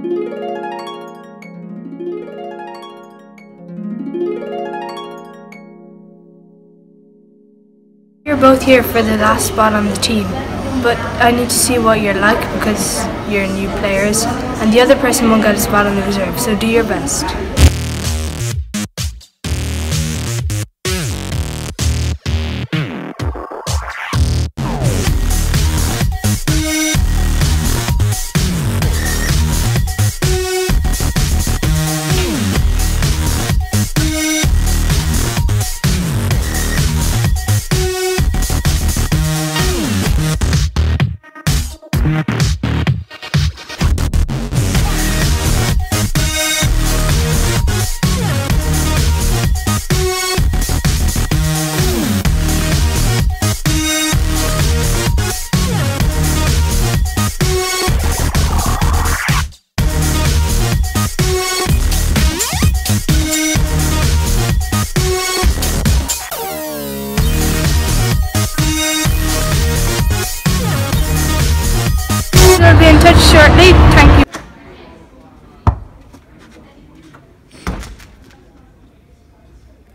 You're both here for the last spot on the team, but I need to see what you're like because you're new players, and the other person won't get a spot on the reserve, so do your best. Shortly. Thank you.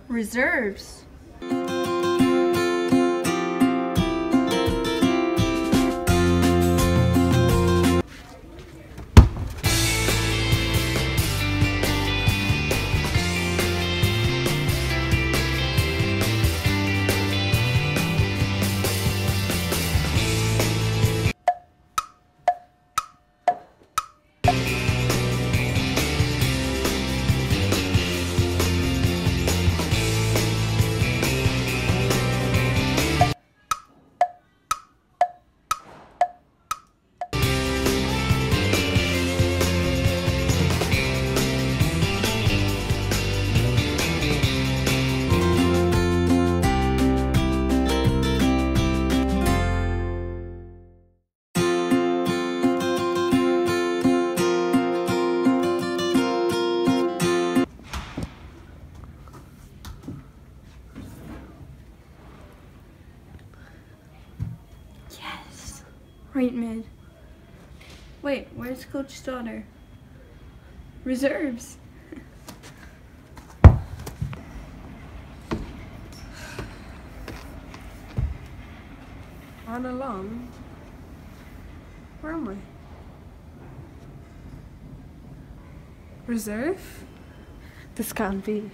Reserves. Right mid. Wait, where's Coach Daughter? Reserves. On along. Where am I? Reserve? This can't be.